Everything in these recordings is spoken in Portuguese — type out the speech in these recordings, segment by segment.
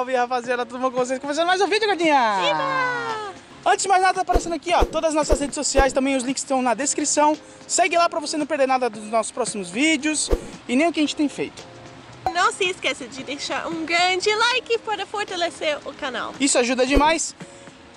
Salve, rapaziada, tudo bom com vocês? Começando mais um vídeo, gordinha! Antes de mais nada, tá aparecendo aqui, ó, todas as nossas redes sociais, também os links estão na descrição. Segue lá pra você não perder nada dos nossos próximos vídeos e nem o que a gente tem feito. Não se esqueça de deixar um grande like para fortalecer o canal. Isso ajuda demais.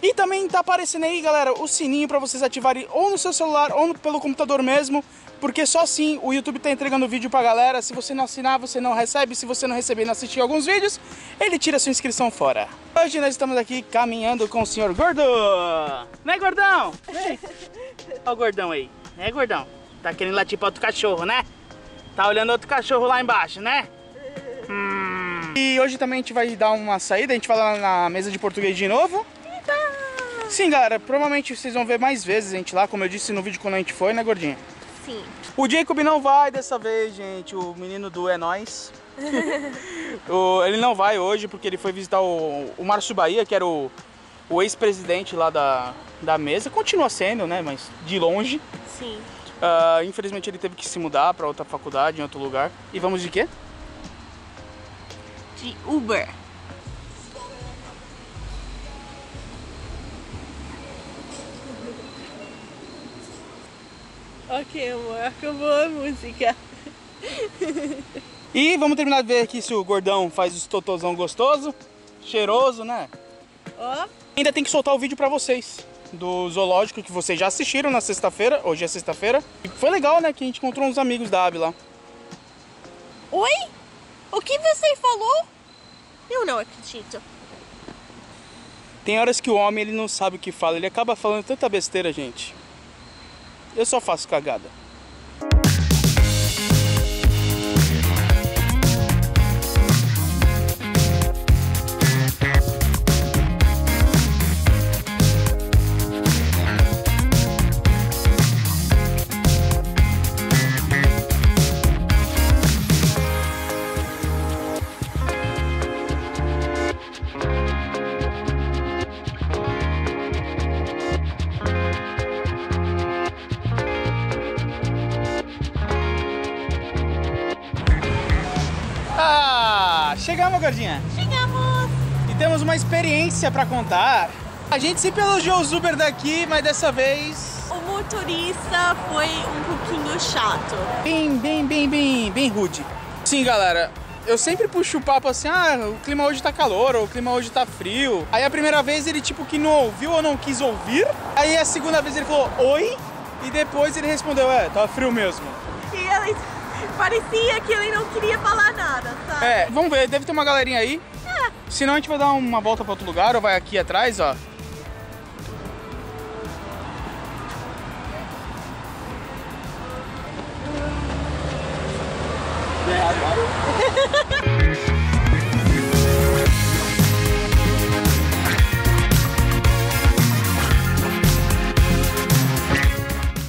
E também tá aparecendo aí, galera, o sininho pra vocês ativarem ou no seu celular ou no- pelo computador mesmo, porque só assim o YouTube tá entregando vídeo pra galera. Se você não assinar, você não recebe. Se você não receber e não assistir alguns vídeos, ele tira sua inscrição fora. Hoje nós estamos aqui caminhando com o senhor Gordo. Né, gordão? Vem. Ó o gordão aí. É, gordão? Tá querendo latir pra outro cachorro, né? Tá olhando outro cachorro lá embaixo, né? Hum. E hoje também a gente vai dar uma saída, a gente vai lá na mesa de português de novo. Sim, galera, provavelmente vocês vão ver mais vezes a gente lá, como eu disse no vídeo quando a gente foi, né, gordinha? Sim. O Jacob não vai dessa vez, gente, o menino do É Nóis. O- ele não vai hoje porque ele foi visitar o, o Márcio Bahia, que era o, o ex-presidente lá da, da mesa. Continua sendo, né, mas de longe. Sim. Ah, infelizmente ele teve que se mudar para outra faculdade, em outro lugar. E vamos de quê? De Uber. Ok, amor, acabou a música. E vamos terminar de ver aqui se o gordão faz os totozão gostoso, cheiroso, né? Ó, Ainda tem que soltar o vídeo pra vocês do zoológico que vocês já assistiram na sexta-feira. Hoje é sexta-feira. E foi legal, né? Que a gente encontrou uns amigos da Abby lá. Oi? O que você falou? Eu não acredito. Tem horas que o homem ele não sabe o que fala, ele acaba falando tanta besteira, gente. Eu só faço cagada. Chegamos, gordinha. Chegamos! E temos uma experiência pra contar. A gente sempre elogiou os Uber daqui, mas dessa vez O motorista foi um pouquinho chato. bem, bem, bem, bem, bem rude. Sim, galera. Eu sempre puxo o papo assim, ah, o clima hoje tá calor, ou o clima hoje tá frio. Aí a primeira vez ele tipo que não ouviu ou não quis ouvir. Aí a segunda vez ele falou oi, e depois ele respondeu, é, tá frio mesmo. E ele parecia que ele não queria falar nada, sabe? É, vamos ver, deve ter uma galerinha aí. Senão a gente vai dar uma volta pra outro lugar ou vai aqui atrás, ó.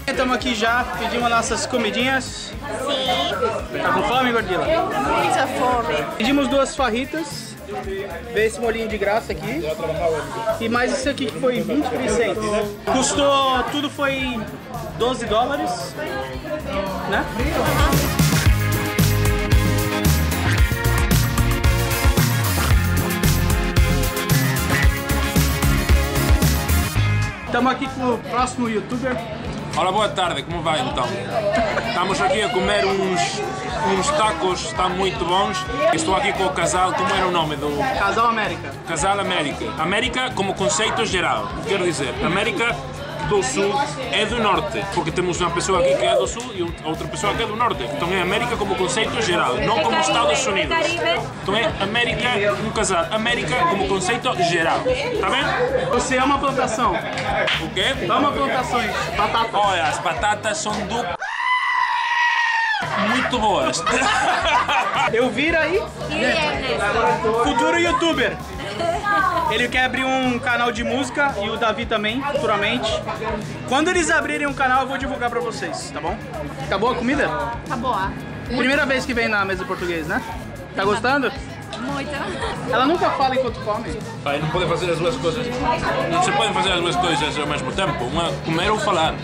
Estamos aqui já, pedimos nossas comidinhas. Sim. Tá com fome, gordila? Muita fome. Pedimos duas farritas. Vê esse molinho de graça aqui. E mais esse aqui que foi 20 vicentes. Custou, tudo foi 12 dólares. Né? Estamos aqui com o próximo youtuber. Olá, boa tarde, como vai então? Estamos aqui a comer uns, uns tacos, estão muito bons. Estou aqui com o casal, como era o nome do Casal América. casal América? América como conceito geral, quero dizer, América do Sul é do Norte, porque temos uma pessoa aqui que é do Sul e outra pessoa que é do Norte. Então é América como conceito geral, não como Estados Unidos. Então é América, um casal, América como conceito geral. Tá bem? Você ama plantação? O quê? Ama plantações. Batata. Olha, as batatas são do muito boas. Eu viro aí. Futuro youtuber. Ele quer abrir um canal de música e o Davi também, futuramente. Quando eles abrirem um canal, eu vou divulgar pra vocês, tá bom? Tá boa a comida? Tá boa. Primeira vez que vem na mesa português, né? Tá gostando? Muito. Ela nunca fala enquanto come. Pai, não podem fazer as duas coisas. Não se podem fazer as duas coisas ao mesmo tempo. Uma comer ou falar.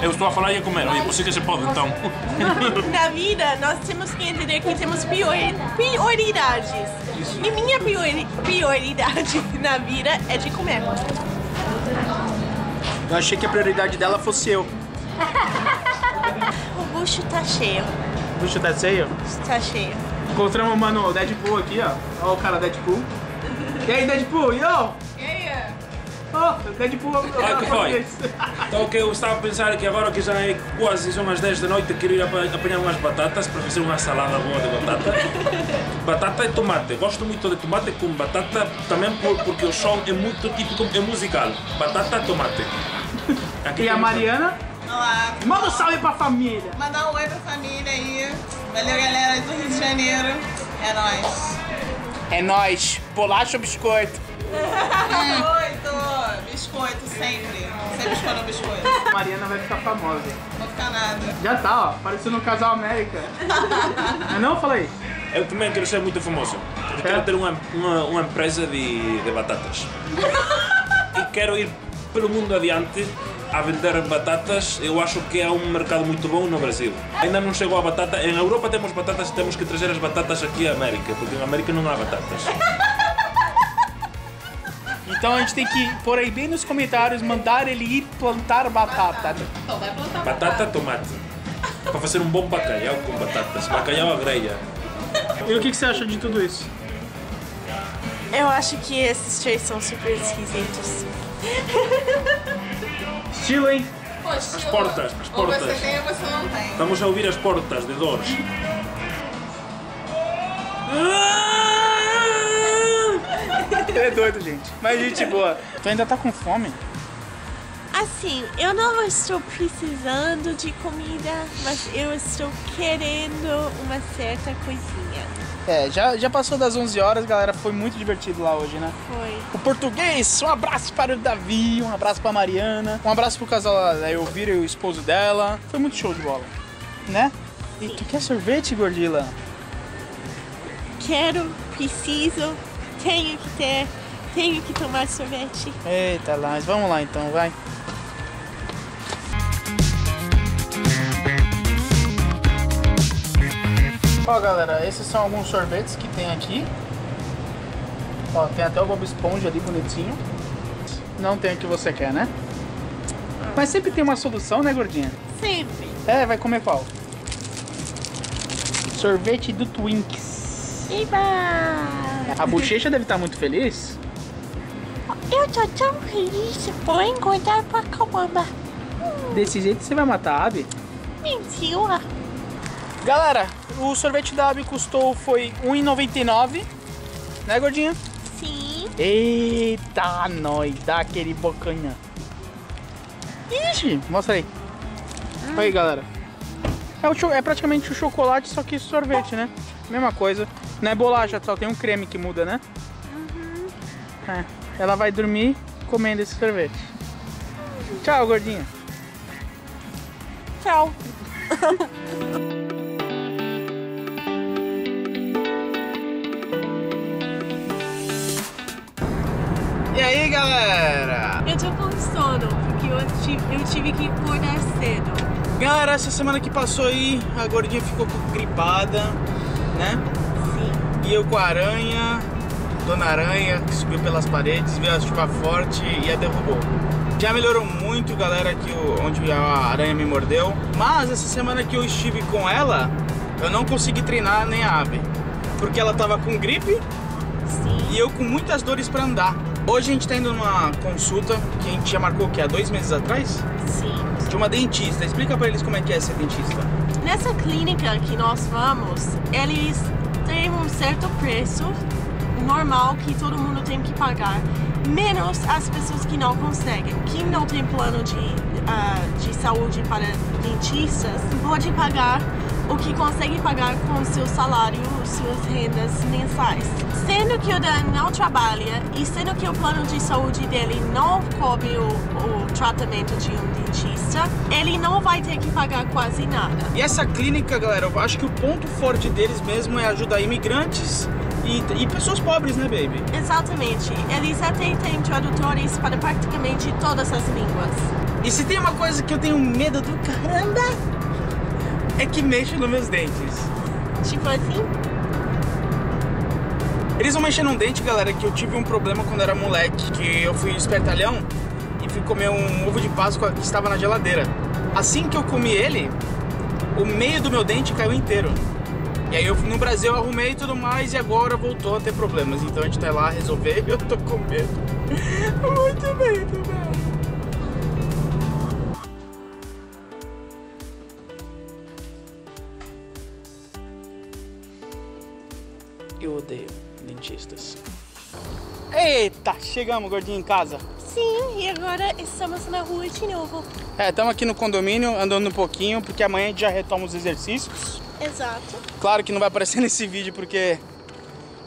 Eu estou a falar e a comer. Por isso que se pode, então. Na vida, nós temos que entender que temos priori- prioridades. E minha priori- prioridade na vida é de comer. Eu achei que a prioridade dela fosse eu. O bucho tá cheio. Puxa, tá cheio? Tá cheio. Encontramos, mano, o Deadpool aqui, ó. Ó o cara Deadpool. E aí, Deadpool? Yo! Oh, Deadpool. Ah, que foi? Então, o que eu estava a pensar é que agora que já é quase são as 10 da noite, quero ir apa- apanhar umas batatas para fazer uma salada boa de batata. Batata e tomate. Gosto muito de tomate com batata também por- porque o som é muito típico, é musical. Batata, tomate. Aqui E a Mariana? Olá, Manda um salve pra família. mandar um oi pra família aí. Valeu, galera do Rio de Janeiro. É nóis. É nóis. Bolacha ou biscoito? Biscoito, biscoito sempre. Sempre biscoito. A Mariana vai ficar famosa. Não ficar nada. Já tá, ó. Parecendo um casal América. Não é não? Falei. Eu também quero ser muito famoso. Eu É? quero ter uma, uma, uma empresa de, de batatas. e quero ir pelo mundo adiante a vender batatas. Eu acho que há um mercado muito bom no Brasil. Ainda não chegou a batata. Em Europa temos batatas e temos que trazer as batatas aqui à América, porque na América não há batatas. Então a gente tem que pôr aí bem nos comentários, mandar ele ir plantar batata. Batata, tomate. Para fazer um bom bacalhau com batatas. Bacalhau à greia. E o que, que você acha de tudo isso? Eu acho que esses três são super esquisitos. Hein? As portas, as Ou você portas. tem ou você não tem. Estamos a ouvir as portas de dores. Ele é doido, gente. Mas gente boa. Tu ainda tá com fome? Assim, eu não estou precisando de comida, mas eu estou querendo uma certa coisinha. É, já, já passou das 11 horas, galera. Foi muito divertido lá hoje, né? Foi. O português, um abraço para o Davi, um abraço para a Mariana, um abraço pro casal da Elvira e o esposo dela. Foi muito show de bola, né? E tu quer sorvete, Gordila? Quero, preciso, tenho que ter, tenho que tomar sorvete. Eita, lá, vamos lá então, vai. Ó, galera, esses são alguns sorvetes que tem aqui. Ó, tem até o Bob Esponja ali bonitinho. Não tem o que você quer, né? Mas sempre tem uma solução, né, gordinha? Sempre. É, vai comer qual? Sorvete do Twinks. Eba! A bochecha deve estar muito feliz. Eu tô tão feliz por encontrar Pacamama. Desse jeito você vai matar a ave? Mentira. Galera, o sorvete da Abby custou foi R$1,99, né, gordinha? Sim. Eita, nós, dá aquele bocanha. Ixi, mostra aí. Olha aí, galera. É, o é praticamente o chocolate, só que sorvete, né? Mesma coisa. Não é bolacha, só tem um creme que muda, né? É, ela vai dormir comendo esse sorvete. Tchau, gordinha. Tchau. aí, galera? Eu tô com sono, porque eu tive, eu tive que acordar cedo. Galera, essa semana que passou aí, a gordinha ficou gripada, né? Sim. E eu com a aranha, Dona Aranha, que subiu pelas paredes, veio a chuva forte e a derrubou. Já melhorou muito, galera, que o, onde a aranha me mordeu. Mas essa semana que eu estive com ela, eu não consegui treinar nem a ave. Porque ela tava com gripe Sim. e eu com muitas dores pra andar. Hoje a gente tá indo numa consulta que a gente já marcou o quê? Há dois meses atrás? Sim. De uma dentista. Explica pra eles como é que é ser dentista. Nessa clínica que nós vamos, eles têm um certo preço normal que todo mundo tem que pagar, menos as pessoas que não conseguem. Quem não tem plano de, ah, de saúde para dentistas pode pagar o que consegue pagar com seu salário, suas rendas mensais. Sendo que o Dan não trabalha e sendo que o plano de saúde dele não cobre o, o tratamento de um dentista, ele não vai ter que pagar quase nada. E essa clínica, galera, eu acho que o ponto forte deles mesmo é ajudar imigrantes E, e pessoas pobres, né, baby? Exatamente. Eles até têm tradutores para praticamente todas as línguas. E se tem uma coisa que eu tenho medo do caramba, é que mexa nos meus dentes. Tipo assim? Eles vão mexer num dente, galera, que eu tive um problema quando era moleque, que eu fui espertalhão e fui comer um ovo de Páscoa que estava na geladeira. Assim que eu comi ele, o meio do meu dente caiu inteiro. E aí eu no Brasil arrumei e tudo mais e agora voltou a ter problemas. Então a gente tá lá resolver e eu tô com medo. Muito medo, velho. Odeio dentistas. Eita, chegamos, gordinho, em casa. Sim, e agora estamos na rua de novo. É, estamos aqui no condomínio, andando um pouquinho, porque amanhã a gente já retoma os exercícios. Exato. Claro que não vai aparecer nesse vídeo, porque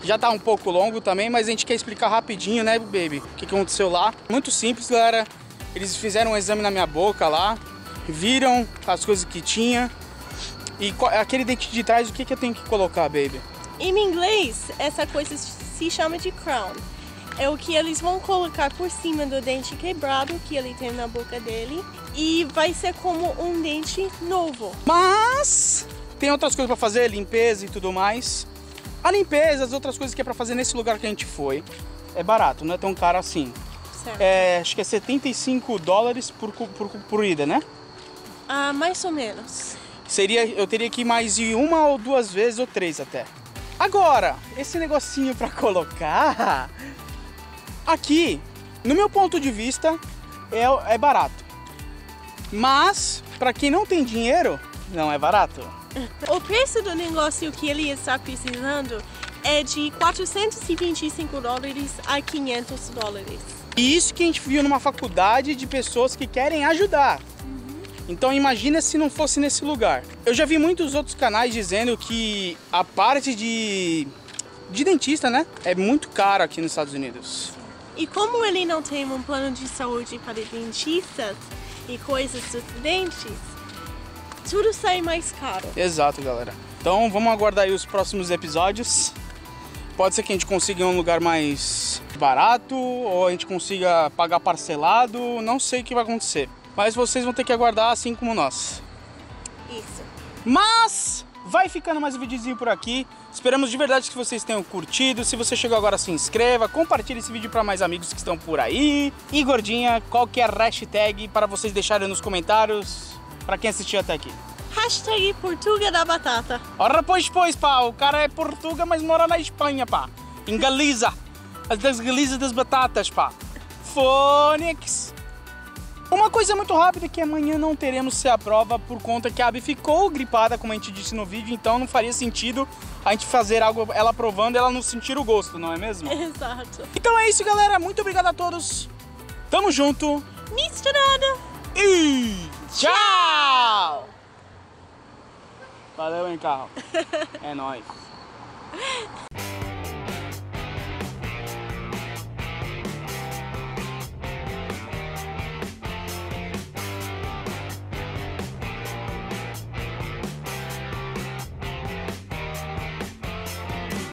já tá um pouco longo também, mas a gente quer explicar rapidinho, né, baby? O que que aconteceu lá. Muito simples, galera. Eles fizeram um exame na minha boca lá, viram as coisas que tinha. E aquele dente de trás, o que que eu tenho que colocar, baby? Em inglês, essa coisa se chama de crown. É o que eles vão colocar por cima do dente quebrado que ele tem na boca dele. E vai ser como um dente novo. Mas tem outras coisas pra fazer, limpeza e tudo mais. A limpeza, as outras coisas que é pra fazer nesse lugar que a gente foi, é barato, não é tão caro assim. Certo? É, acho que é 75 dólares por, por, por ida, né? Ah, mais ou menos. Seria, eu teria que ir mais de uma ou duas vezes ou três até. Agora, esse negocinho pra colocar aqui, no meu ponto de vista, é, é barato. Mas pra quem não tem dinheiro, não é barato. O preço do negócio que ele está precisando é de 425 dólares a 500 dólares. E isso que a gente viu numa faculdade de pessoas que querem ajudar. Então imagina se não fosse nesse lugar. Eu já vi muitos outros canais dizendo que a parte de de dentista, né, é muito caro aqui nos Estados Unidos. E como ele não tem um plano de saúde para dentistas e coisas dos dentes, tudo sai mais caro. Exato, galera. Então vamos aguardar aí os próximos episódios. Pode ser que a gente consiga um lugar mais barato ou a gente consiga pagar parcelado, não sei o que vai acontecer. Mas vocês vão ter que aguardar assim como nós. Isso. Mas vai ficando mais um videozinho por aqui. Esperamos de verdade que vocês tenham curtido. Se você chegou agora, se inscreva, compartilhe esse vídeo para mais amigos que estão por aí. E gordinha, qual que é a hashtag para vocês deixarem nos comentários para quem assistiu até aqui? Hashtag Portuga da Batata. Ora, pois, pois, pá, o cara é portuga, mas mora na Espanha, pá. Em Galiza. As das Galiza das batatas, pá. Fônix. Uma coisa muito rápida é que amanhã não teremos ser a prova por conta que a Abby ficou gripada, como a gente disse no vídeo, então não faria sentido a gente fazer algo, ela provando e ela não sentir o gosto, não é mesmo? Exato. Então é isso, galera. Muito obrigado a todos. Tamo junto. Misturada. E tchau! Valeu, hein, carro. É nóis.